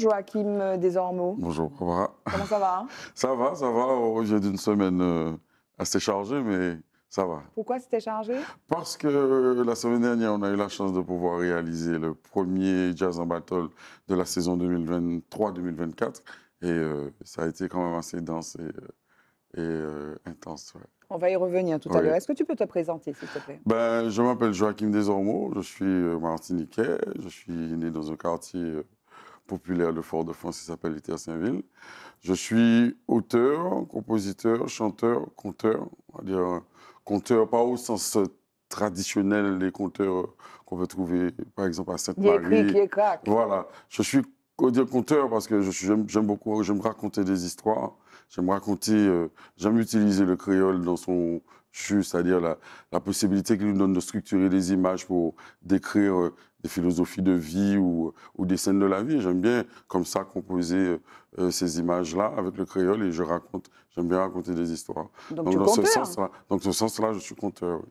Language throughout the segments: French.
Joachim Desormeaux. Bonjour. Comment ça va Ça va, ça va. Au lieu d'une semaine euh, assez chargée, mais ça va. Pourquoi c'était chargé? Parce que la semaine dernière, on a eu la chance de pouvoir réaliser le premier Jazz en Battle de la saison 2023-2024. Et euh, ça a été quand même assez dense et, euh, intense. ouais. On va y revenir tout à l'heure. Est-ce que tu peux te présenter, s'il te plaît? Ben, je m'appelle Joachim Desormeaux, je suis euh, martiniquais, je suis né dans un quartier euh, populaire de Fort-de-France qui s'appelle les Terre-Saint-Ville. Je suis auteur, compositeur, chanteur, conteur, on va dire conteur pas au sens traditionnel des conteurs qu'on peut trouver par exemple à Sainte-Marie. Voilà, je suis co- dire conteur parce que j'aime beaucoup, j'aime raconter des histoires, j'aime raconter, euh, j'aime utiliser le créole dans son jus, c'est-à-dire la, la possibilité qu'il nous donne de structurer des images pour décrire euh, des philosophies de vie ou, ou des scènes de la vie. J'aime bien comme ça composer euh, euh, ces images-là avec le créole et je raconte, j'aime bien raconter des histoires. Donc, Donc tu dans ce conteur. sens-là, donc ce sens-là, je suis conteur. oui.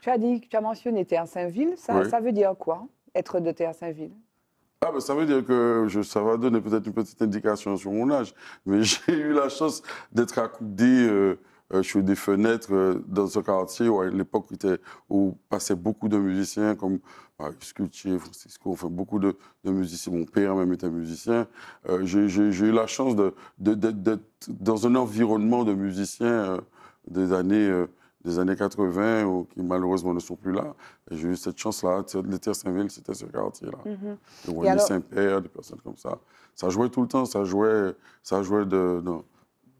Tu as dit, tu as mentionné Terre-Saint-Ville. Ça, Oui. ça veut dire quoi Être de Terre-Saint-Ville Ah, ben ça veut dire que je, ça va donner peut-être une petite indication sur mon âge. Mais j'ai eu la chance d'être accoudé euh, euh, sur des fenêtres euh, dans ce quartier où à l'époque où, passaient beaucoup de musiciens comme bah, Sculptier, Francisco, enfin beaucoup de, de musiciens. Mon père même était musicien. Euh, j'ai eu la chance de- de- d'être d'être dans un environnement de musiciens euh, des années. Des années 80, ou qui malheureusement ne sont plus là. J'ai eu cette chance-là. Les Terre-Saint-Ville, c'était ce quartier-là de Et René alors- Saint-Père, des personnes comme ça. Ça jouait tout le temps, ça jouait, ça jouait de, dans,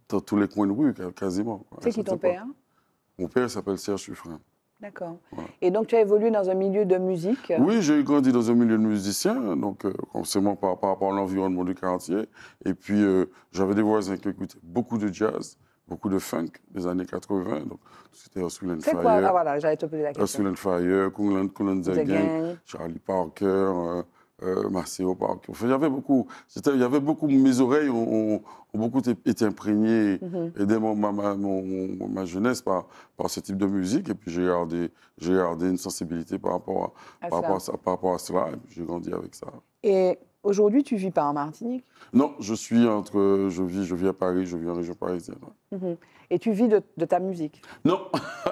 dans tous les coins de rue, quasiment. C'est qui ton père? Mon père s'appelle Serge Suffren. D'accord. Voilà. Et donc, tu as évolué dans un milieu de musique? Oui, j'ai grandi dans un milieu de musiciens, donc euh, forcément par, par rapport à l'environnement du quartier. Et puis, euh, j'avais des voisins qui écoutaient beaucoup de jazz, beaucoup de funk des années 80. Donc, c'était Wind and C'est quoi Ah Fire, voilà, j'allais te poser la question. And Fire, Kulan Kulan The Gang, Gang. Charlie Parker, euh, euh, Maceo Parker. Enfin, il y avait beaucoup. Il y avait beaucoup. Mes oreilles ont, ont- beaucoup été imprégnées Mhm. et dès mon- ma, ma- mon- ma jeunesse par, par ce type de musique. Et puis j'ai gardé, j'ai gardé une sensibilité par rapport à, À par, rapport à, par rapport à cela. Et puis j'ai grandi avec ça. Et aujourd'hui, tu vis pas en Martinique? Non, je suis entre, je vis, je vis à Paris, je vis en région parisienne. Mhm. Et tu vis de, de ta musique? Non,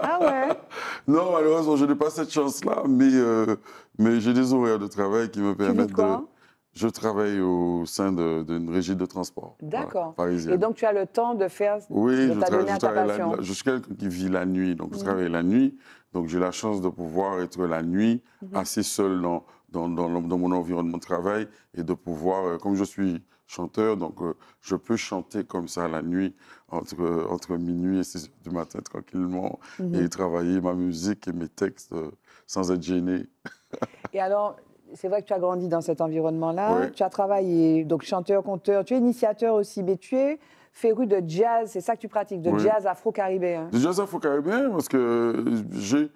Ah ouais? Non, malheureusement, je n'ai pas cette chance-là, mais, euh, mais j'ai des horaires de travail qui me Tu vis permettent de de. quoi? Je travaille au sein d'une régie de transport. voilà, D'accord. parisienne. Et donc, tu as le temps de faire. oui, de je, t'adonner tra- à je ta travaille la- je suis quelqu'un qui vit la nuit, donc je Mhm. travaille la nuit. Donc j'ai la chance de pouvoir être la nuit Mhm. assez seul dans, dans, dans, mon environnement de travail et de pouvoir, euh, comme je suis chanteur, donc euh, je peux chanter comme ça la nuit entre, entre minuit et 6 heures du matin tranquillement Mhm. et travailler ma musique et mes textes euh, sans être gêné. Et alors, c'est vrai que tu as grandi dans cet environnement-là. Oui. Tu as travaillé, donc chanteur, conteur. Tu es initiateur aussi, mais tu es féru de jazz. C'est ça que tu pratiques, de Oui. jazz afro-caribéen. Du jazz afro-caribéen, parce que j'ai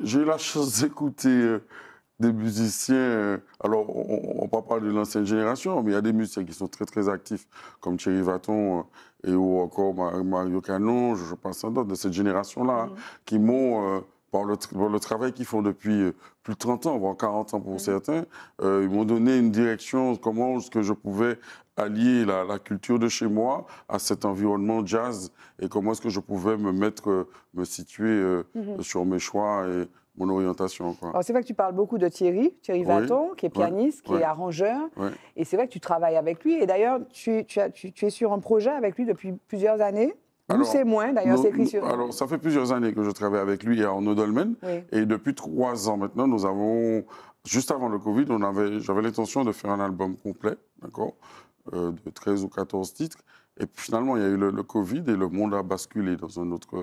j'ai eu la chance d'écouter des musiciens. euh, alors, on ne parle pas de l'ancienne génération, mais il y a des musiciens qui sont très, très actifs, comme Thierry Vaton euh, et ou encore Ma- Mario Canon, je, pense à d'autres de cette génération-là, hein, qui m'ont, euh, par, le, tra- par le travail qu'ils font depuis plus de 30 ans, voire 40 ans pour Mhm. certains, euh, ils m'ont donné une direction, comment est-ce que je pouvais allier la, la culture de chez moi à cet environnement jazz et comment est-ce que je pouvais me mettre, me situer euh, Mhm. sur mes choix et mon orientation. Quoi. Alors, c'est vrai que tu parles beaucoup de Thierry, Thierry Oui. Vaton, qui est pianiste, qui est arrangeur. Et c'est vrai que tu travailles avec lui. Et d'ailleurs, tu, tu as- tu- tu es sur un projet avec lui depuis plusieurs années. Nous, c'est moins. D'ailleurs, c'est écrit sur. Alors, ça fait plusieurs années que je travaille avec lui et Arnaud Dolmen. Et depuis trois ans maintenant, nous avons, juste avant le Covid, on avait, j'avais l'intention de faire un album complet, d'accord, euh, de 13 ou 14 titres. Et puis finalement, il y a eu le, le Covid et le monde a basculé dans un autre,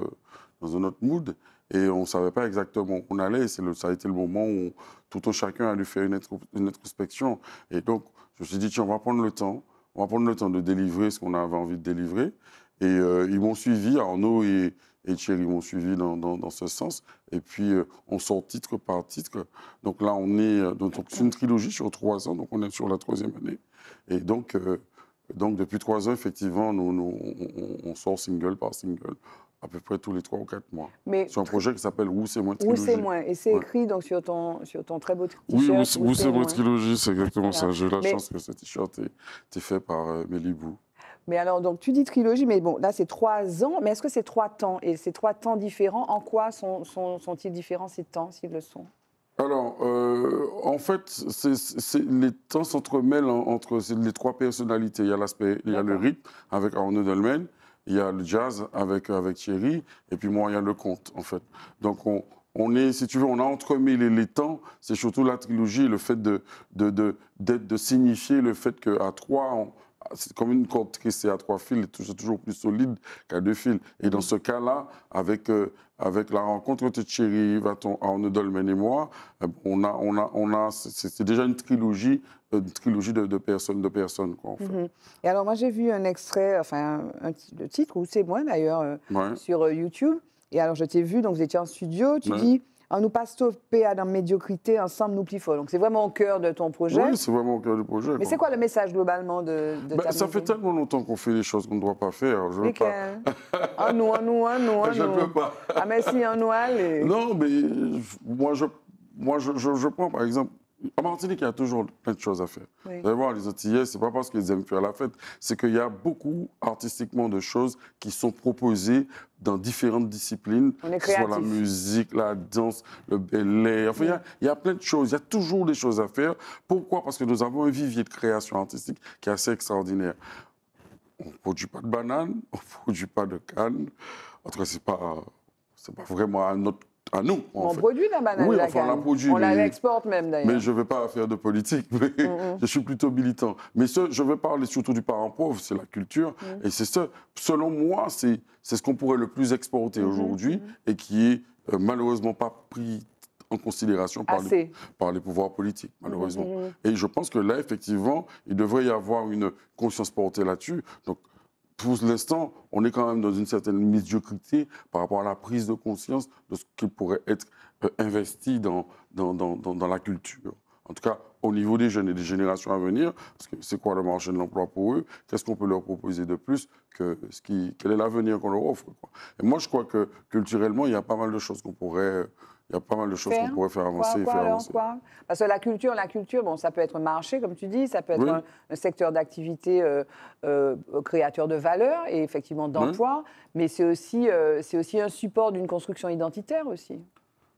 dans un autre mood. Et on ne savait pas exactement où on allait. Et le, ça a été le moment où tout un chacun a dû faire une, intro- une introspection. Et donc, je me suis dit, tiens, on va prendre le temps. On va prendre le temps de délivrer ce qu'on avait envie de délivrer. Et euh, ils m'ont suivi, Arnaud et, et Thierry m'ont suivi dans, ce sens. Et puis, euh, on sort titre par titre. Donc là, on est. euh, Donc, c'est une trilogie sur trois ans. Donc, on est sur la troisième année. Et donc, donc depuis trois ans, effectivement, nous, on sort single par single à peu près tous les trois ou quatre mois. Mais Sur un projet qui s'appelle Où c'est moins où c'est moins Et c'est Ouais. écrit donc sur ton, sur ton très beau t-shirt. Oui, Où c'est- moins. trilogie, c'est exactement ça. J'ai eu la Mais- chance que ce t-shirt ait été fait par euh, Mélibou. Mais alors, donc tu dis trilogie, mais bon, là c'est trois ans. Mais est-ce que c'est trois temps? Et ces trois temps différents, en quoi sont, sont, sont-ils différents ces temps, s'ils le sont? Alors, euh, en fait, c'est- c'est- les temps s'entremêlent en- entre les trois personnalités. Il y a l'aspect, il y a le rythme avec Arnaud Dolmen, il y a le jazz avec, avec Thierry, et puis moi, il y a le conte, en fait. Donc, on, on est, si tu veux, on a entremêlé les temps. C'est surtout la trilogie, le fait de, de, de, de signifier le fait qu'à trois, c'est comme une corde tressée à trois fils, c'est toujours plus solide qu'à deux fils. Et dans ce cas-là, avec, euh, avec la rencontre de Thierry, Vaton, Arnaud Dolmen et moi, euh, on a, on a, on a, c'est déjà une trilogie, euh, une trilogie de, de personnes, de personnes, quoi, en fait. Mhm. Et alors, moi j'ai vu un extrait, enfin, un, le titre, ou c'est moi d'ailleurs, euh, Ouais. sur YouTube. Et alors, je t'ai vu, donc vous étiez en studio, tu Ouais. dis On nous passe paix à la médiocrité, ensemble nous plie fort. Donc c'est vraiment au cœur de ton projet. Oui, c'est vraiment au cœur du projet. Mais c'est quoi le message globalement de, de Ben, ta ça fait tellement longtemps qu'on fait des choses qu'on ne doit pas faire. Je veux pas. En nous, en nous, en nous, en Je ne peux pas. Ah, mais si, en nous, allez. Non, mais moi, je, moi je, je, je prends par exemple. En Martinique, il y a toujours plein de choses à faire. Oui. Vous allez voir, les Antillais, c'est pas parce qu'ils aiment faire la fête, c'est qu'il y a beaucoup artistiquement de choses qui sont proposées dans différentes disciplines, que ce soit la musique, la danse, le ballet. Enfin, il y a- il y, a plein de choses. Il y a toujours des choses à faire. Pourquoi? Parce que nous avons un vivier de création artistique qui est assez extraordinaire. On ne produit pas de bananes, on ne produit pas de canne. En tout cas, ce n'est pas, pas vraiment à, notre, à nous. en On fait. produit la banane Oui, enfin, on la produit, On la exporte même d'ailleurs. Mais je ne vais pas faire de politique, mais Mhm. je suis plutôt militant. Mais ce, je vais parler surtout du parent pauvre, c'est la culture. Mhm. Et c'est ça, selon moi, c'est ce qu'on pourrait le plus exporter aujourd'hui et qui est euh, malheureusement pas pris en considération par les, Assez. par les pouvoirs politiques, malheureusement. Et je pense que là, effectivement, il devrait y avoir une conscience portée là-dessus. Donc, pour l'instant, on est quand même dans une certaine médiocrité par rapport à la prise de conscience de ce qui pourrait être euh, investi dans, dans, dans, dans- la culture. En tout cas, au niveau des jeunes et des générations à venir, parce que c'est quoi le marché de l'emploi pour eux? Qu'est-ce qu'on peut leur proposer de plus que ce qui, Quel est l'avenir qu'on leur offre. Et moi, je crois que culturellement, il y a pas mal de choses qu'on pourrait, il y a pas mal de choses Faire qu'on pourrait faire Quoi, avancer. et quoi, faire alors, avancer. quoi? Parce que la culture, la culture, bon, ça peut être un marché, comme tu dis, ça peut être Oui. un, un secteur d'activité euh, euh, créateur de valeur et effectivement d'emploi, mais c'est aussi, euh, c'est aussi un support d'une construction identitaire aussi.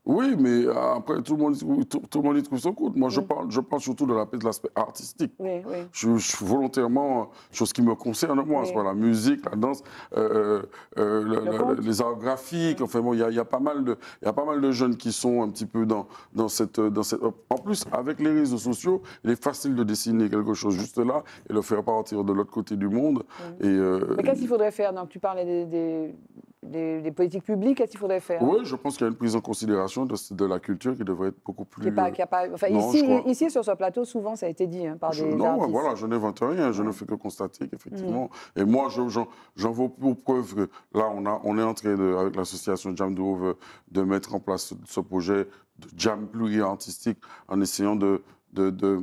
Oui, mais euh, après, tout le monde, y- tout, tout le monde y trouve son compte. Moi, je, parle, je parle surtout de la- de l'aspect artistique. Oui, oui. Je, je suis volontairement, euh, chose qui me concerne moi, Oui. soit la musique, la danse, euh, euh, le- Le les arts graphiques. Enfin bon, il y a, y a pas mal de, il y a pas mal de jeunes qui sont un petit peu dans, dans cette, dans cette. En plus, avec les réseaux sociaux, il est facile de dessiner quelque chose juste là et le faire partir de l'autre côté du monde. Et euh, Mais qu'est-ce qu'il faudrait faire? Donc, tu parlais des, des, des- des politiques publiques, qu'est-ce qu'il faudrait faire? Oui, je pense qu'il y a une prise en considération de, de la culture qui devrait être beaucoup plus. Qui pas- qui a pas- enfin, non, ici, ici, sur ce plateau, souvent, ça a été dit hein, par Je- des non, artistes. voilà, je n'invente rien, je ne fais que constater qu'effectivement. Et moi, je- j'en veux pour preuve que là, on, a, on est en train, de, avec l'association Jam de de mettre en place ce, ce projet de jam pluri-artistique en essayant de, de,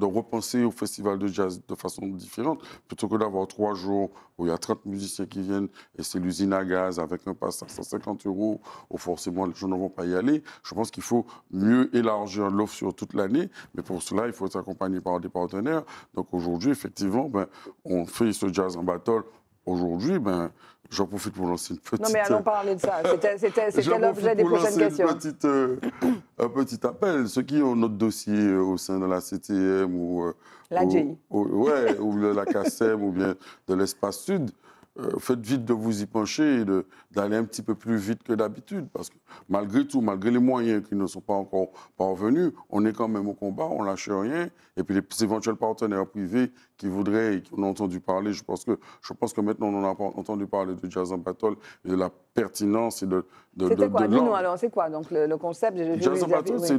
repenser au festival de jazz de façon différente. Plutôt que d'avoir trois jours où il y a 30 musiciens qui viennent et c'est l'usine à gaz avec un pass à 150 euros, où forcément les gens ne vont pas y aller. Je pense qu'il faut mieux élargir l'offre sur toute l'année, mais pour cela, il faut être accompagné par des partenaires. Donc aujourd'hui, effectivement, ben, on fait ce jazz en battle. Aujourd'hui, ben, j'en profite pour lancer une petite... Non, mais allons parler de ça. C'était- C'était l'objet des prochaines lancer une questions. petite, euh, un petit appel. Ceux qui ont notre dossier euh, au sein de la CTM ou, euh, La ou- ou- ouais, ou de la CACEM ou bien de l'espace sud, euh, faites vite de vous y pencher et de- d'aller un petit peu plus vite que d'habitude. Parce que malgré tout, malgré les moyens qui ne sont pas encore parvenus, on est quand même au combat, on lâche rien. Et puis les éventuels partenaires privés qui voudraient et qui ont entendu parler, je pense que, je pense que maintenant on en a entendu parler de Jazz en Battle et de la pertinence et de, de, de, C'était quoi? De Dis-nous alors, c'est quoi donc le, le concept? Je Jazz en Battle, c'est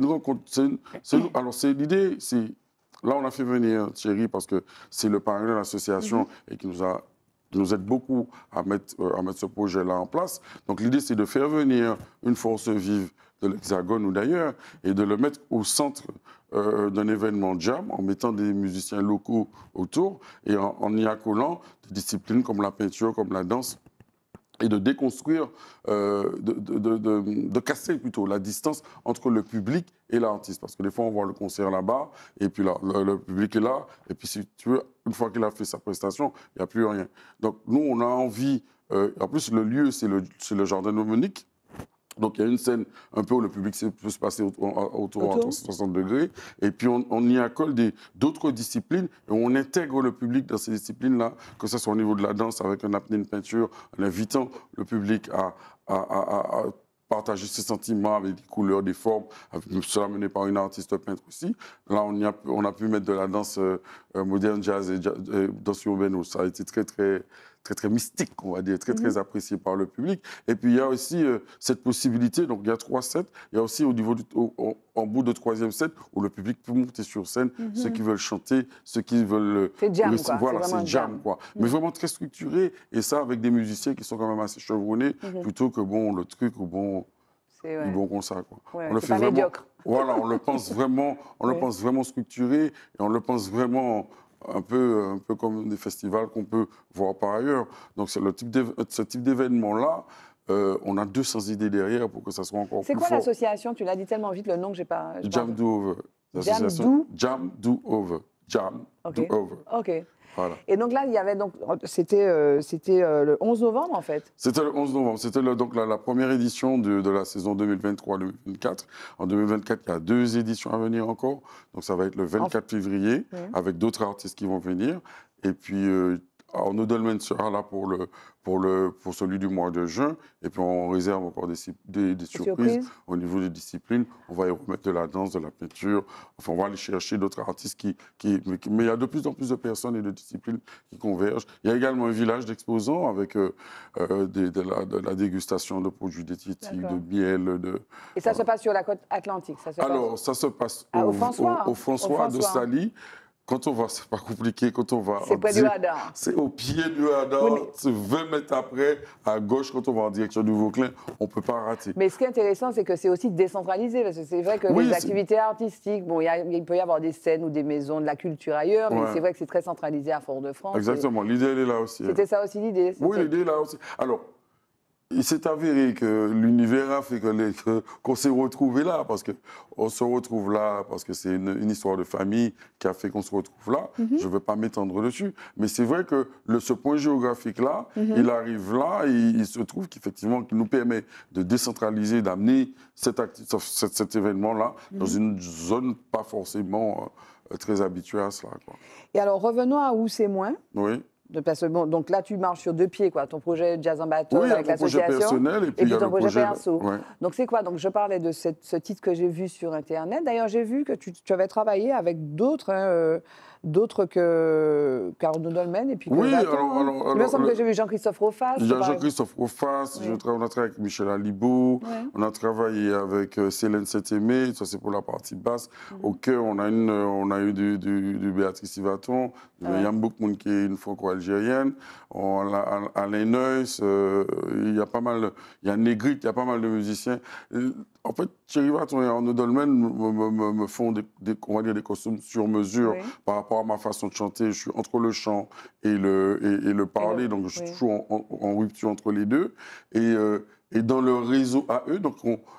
une alors, c'est l'idée, c'est. Là, on a fait venir Thierry parce que c'est le parrain de l'association Mhm. et qui nous a nous aide beaucoup à mettre, euh, à mettre ce projet-là en place. Donc l'idée, c'est de faire venir une force vive de l'Hexagone ou d'ailleurs et de le mettre au centre euh, d'un événement jam en mettant des musiciens locaux autour et en, en y accolant des disciplines comme la peinture, comme la danse et de déconstruire, euh, de, de, de, de, casser plutôt la distance entre le public et l'artiste. Parce que des fois, on voit le concert là-bas, et puis là, le, public est là, et puis si tu veux, une fois qu'il a fait sa prestation, il n'y a plus rien. Donc nous, on a envie, euh, en plus le lieu, c'est le, le jardin de Monique, donc il y a une scène un peu où le public peut se passer autour, autour, à 360 degrés. Et puis on, y accole d'autres disciplines et on intègre le public dans ces disciplines-là, que ce soit au niveau de la danse avec un apnée de peinture, en invitant le public à, à, partager ses sentiments avec des couleurs, des formes, cela mené par une artiste peintre aussi. Là, on, y a, on a pu mettre de la danse euh, euh, moderne, jazz et, danse urbaine ça a été très, très très, très mystique, on va dire, très, très mhm. apprécié par le public. Et puis, il y a aussi euh, cette possibilité, donc il y a trois sets, il y a aussi au niveau du, en bout de troisième set, où le public peut monter sur scène, mhm. ceux qui veulent chanter, ceux qui veulent... Euh, c'est jam, quoi. Voilà, c'est jam, quoi. Mais mhm. vraiment très structuré, et ça avec des musiciens qui sont quand même assez chevronnés, plutôt que, bon, le truc, ou bon... Du bon comme ça, quoi. on le fait vraiment, médiocre. Voilà, on le pense vraiment, on le pense vraiment structuré et on le pense vraiment un peu, un peu comme des festivals qu'on peut voir par ailleurs. Donc, c'est le type ce type d'événement-là. Euh, on a 200 idées derrière pour que ça soit encore plus. C'est quoi l'association? Tu l'as dit tellement vite, le nom que j'ai pas. Jam Do Over. Jam Do Jam Do Over. Jam Do Over. OK. Et donc là, il y avait donc c'était euh, c'était euh, le 11 novembre en fait. C'était le 11 novembre. C'était donc la, première édition de, de la saison 2023-2024. En 2024, il y a deux éditions à venir encore. Donc ça va être le 24 février avec d'autres artistes qui vont venir. Et puis euh, Arnaud Dolmen sera là pour, le, pour, le, pour celui du mois de juin. Et puis, on réserve encore des, des, surprises au niveau des disciplines. On va y remettre de la danse, de la peinture. Enfin, on va aller chercher d'autres artistes qui, qui, mais, il y a de plus en plus de personnes et de disciplines qui convergent. Il y a également un village d'exposants avec euh, euh, de, la, dégustation de produits diététiques, de miel. De, et ça se passe sur la côte atlantique ça se Alors, ça se passe ah, au, François, au, François, de Sally. Quand on va, c'est pas compliqué, quand on va. C'est près du C'est au pied du c'est 20 mètres après, à gauche, quand on va en direction du Vauclin, on ne peut pas rater. Mais ce qui est intéressant, c'est que c'est aussi décentralisé, parce que c'est vrai que les activités artistiques, bon, il peut y avoir des scènes ou des maisons de la culture ailleurs, mais c'est vrai que c'est très centralisé à Fort-de-France. Exactement, l'idée, elle est là aussi. C'était ça aussi l'idée Oui, l'idée est là aussi. Alors, il s'est avéré que l'univers a fait qu'on s'est retrouvé là, parce qu'on se retrouve là, parce que c'est une, histoire de famille qui a fait qu'on se retrouve là. Mhm. Je ne veux pas m'étendre dessus, mais c'est vrai que le, ce point géographique-là, mhm. il arrive là et il se trouve qu'effectivement, qu'il nous permet de décentraliser, d'amener cet, cet, événement-là dans mhm. une zone pas forcément euh, très habituée à cela. Et alors, revenons à où c'est moins. Oui. De bon, donc là, tu marches sur deux pieds, quoi. Ton projet Jazz en bateau avec l'association. Et puis, ton projet, perso. Donc c'est quoi? Donc je parlais de ce titre que j'ai vu sur Internet. D'ailleurs, j'ai vu que tu, avais travaillé avec d'autres. Hein, euh, d'autres que Carlo Dolmen et puis oui, alors, alors, Il me semble que j'ai vu Jean-Christophe Rofas. Jean-Christophe Rofas, on a travaillé avec Michel Alibo, on a travaillé avec euh, Célène Septémé, ça c'est pour la partie basse. Au cœur, on a, une, on a eu du, du, Béatrice Ivaton, du ouais. Yambouk qui est une franco-algérienne, Alain Neuss, euh, il y a pas mal, il y a Négrit, il y a pas mal de musiciens. En fait, Thierry Vaton et Arnaud Dolmen me, font des, on va dire des costumes sur mesure par rapport à ma façon de chanter. Je suis entre le chant et le, et, le parler, donc je suis toujours en, rupture entre les deux. Et, euh, et dans le réseau à eux, donc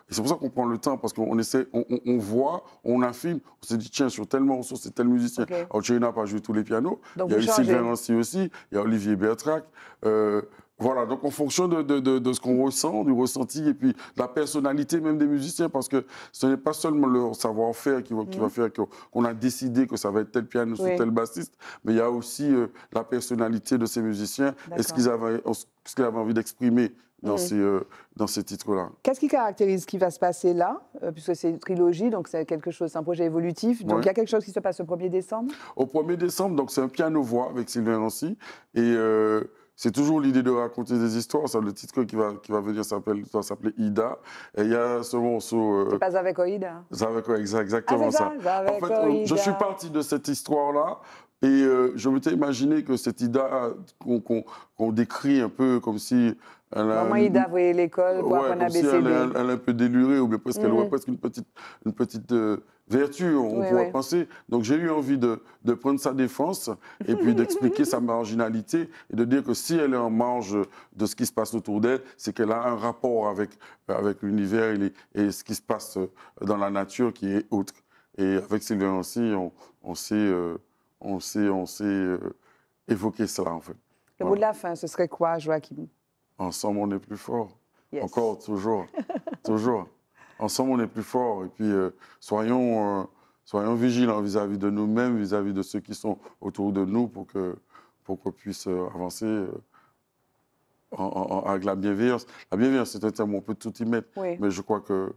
c'est pour ça qu'on prend le temps, parce qu'on essaie, on, voit, on affine, on se dit, tiens, sur tel morceau, c'est tel musicien. Alors, Thierry n'a pas joué tous les pianos. il y a eu Sylvain Rancy aussi, il y a Olivier Bertrac. Euh, voilà, donc en fonction de, de, de, ce qu'on ressent, du ressenti, et puis la personnalité même des musiciens, parce que ce n'est pas seulement leur savoir-faire qui, va, qui va mm. faire qu'on a décidé que ça va être tel pianiste ou tel bassiste, mais il y a aussi euh, la personnalité de ces musiciens et ce qu'ils avaient, qu avaient envie d'exprimer dans, ces, euh, dans ces titres-là. Qu'est-ce qui caractérise ce qui va se passer là euh, Puisque c'est une trilogie, donc c'est quelque chose, c'est un projet évolutif. Donc il y a quelque chose qui se passe au 1er décembre? Au 1er décembre, donc c'est un piano-voix avec Sylvain Rancy. Et c'est toujours l'idée de raconter des histoires. Ça, le titre qui va, qui va venir s'appeler Ida. Et il y a ce morceau. Euh, pas avec Oida. Avec exactement ah, ça. En fait, je suis parti de cette histoire-là. Et euh, je m'étais imaginé que cette Ida qu'on décrit un peu comme si elle a, Maman Ida voyait l'école, ouais, comme si elle, elle, est un peu délurée, ou bien presque, elle mhm. presque une petite, une petite euh, vertu, on pourrait penser. Donc j'ai eu envie de, de, prendre sa défense et puis d'expliquer sa marginalité et de dire que si elle est en marge de ce qui se passe autour d'elle, c'est qu'elle a un rapport avec, avec l'univers et, ce qui se passe dans la nature qui est autre. Et avec Sylvain aussi, on, on sait, euh, on sait, on euh, évoquer cela en fait. Le mot de la fin, ce serait quoi, Joachim? Ensemble, on est plus fort. Encore, toujours, toujours. Ensemble, on est plus fort. Et puis, euh, soyons, soyons vigilants vis-à-vis de nous-mêmes, vis-à-vis de ceux qui sont autour de nous pour que pour qu'on puisse avancer avec la bienveillance. La bienveillance, c'est un terme où on peut tout y mettre. Mais je crois que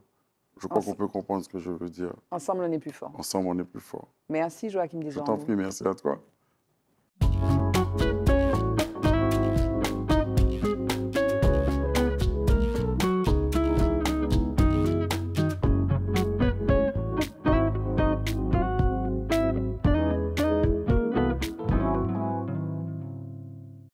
je crois qu'on peut comprendre ce que je veux dire. Ensemble, on est plus fort. Ensemble, on est plus fort. Merci, Joachim Desormeaux. Je t'en prie, merci à toi.